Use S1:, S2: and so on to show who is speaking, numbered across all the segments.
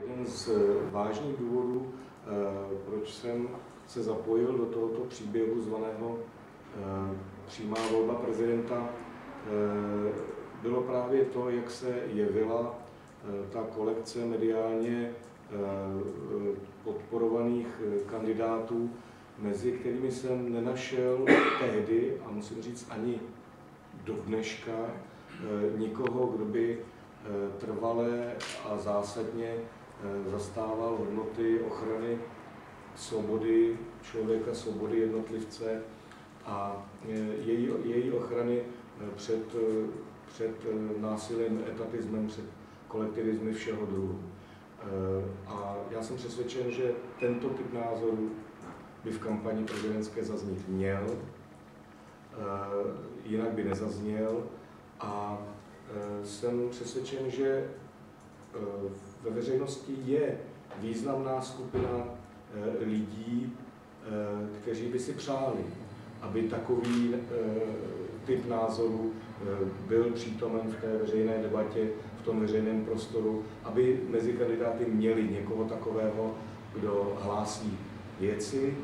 S1: Jeden z vážných důvodů, proč jsem se zapojil do tohoto příběhu zvaného přímá volba prezidenta, bylo právě to, jak se jevila ta kolekce mediálně podporovaných kandidátů, mezi kterými jsem nenašel tehdy, a musím říct ani do dneška, nikoho, kdo by trvalé a zásadně zastával hodnoty ochrany svobody člověka, svobody jednotlivce a její, její ochrany před, před násilím, etatismem, před kolektivismy všeho druhu. A já jsem přesvědčen, že tento typ názorů by v kampani prezidentské zaznít měl, jinak by nezazněl a jsem přesvědčen, že ve veřejnosti je významná skupina lidí, kteří by si přáli, aby takový typ názorů byl přítomen v té veřejné debatě, v tom veřejném prostoru, aby mezi kandidáty měli někoho takového, kdo hlásí věci,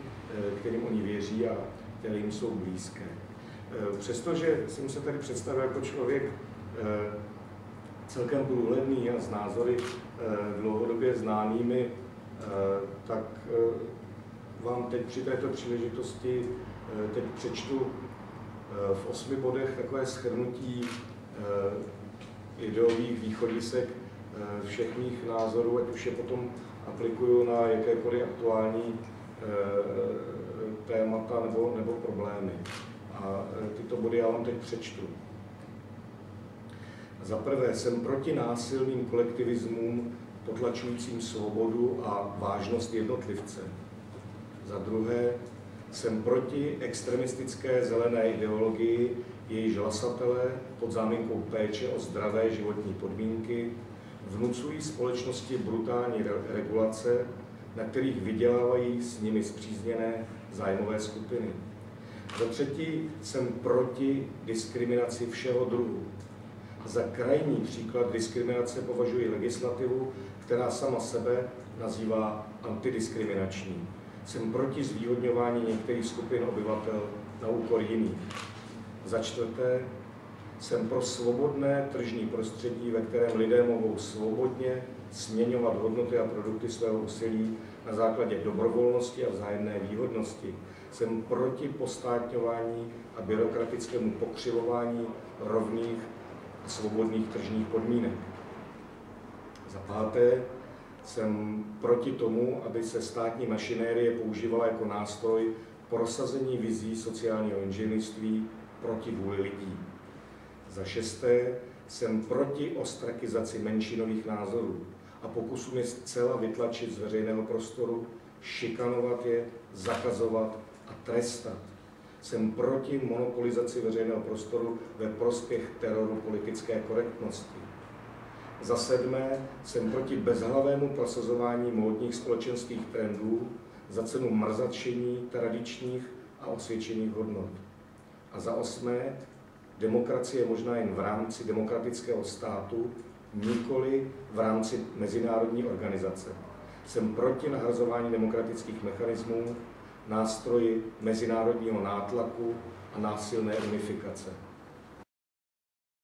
S1: kterým oni věří a které jim jsou blízké. Přestože jsem se tady představil jako člověk celkem průhledný a s názory dlouhodobě známými, tak vám teď při této příležitosti teď přečtu v osmi bodech takové schrnutí ideových východisek všech mých názorů, ať už je potom aplikuju na jakékoliv aktuální témata nebo, nebo problémy. A tyto body já vám teď přečtu. Za prvé jsem proti násilným kolektivismům potlačujícím svobodu a vážnost jednotlivce. Za druhé jsem proti extremistické zelené ideologii, jejíž hlasatelé pod záminkou péče o zdravé životní podmínky vnucují společnosti brutální regulace, na kterých vydělávají s nimi zpřízněné zájmové skupiny. Za třetí jsem proti diskriminaci všeho druhu. Za krajní příklad diskriminace považuji legislativu, která sama sebe nazývá antidiskriminační jsem proti zvýhodňování některých skupin obyvatel na úkor jiných. Za čtvrté, jsem pro svobodné tržní prostředí, ve kterém lidé mohou svobodně směňovat hodnoty a produkty svého úsilí na základě dobrovolnosti a vzájemné výhodnosti. Jsem proti postátňování a byrokratickému pokřivování rovných svobodných tržních podmínek. Za páté, jsem proti tomu, aby se státní mašinérie používala jako nástroj prosazení vizí sociálního inženýrství proti vůli lidí. Za šesté, jsem proti ostrakizaci menšinových názorů a pokusu je zcela vytlačit z veřejného prostoru, šikanovat je, zakazovat a trestat. Jsem proti monopolizaci veřejného prostoru ve prospěch teroru politické korektnosti. Za sedmé, jsem proti bezhlavému prosazování módních společenských trendů za cenu mrzačení tradičních a osvědčených hodnot. A za osmé, demokracie je možná jen v rámci demokratického státu, nikoli v rámci mezinárodní organizace. Jsem proti nahrazování demokratických mechanismů nástroji mezinárodního nátlaku a násilné unifikace.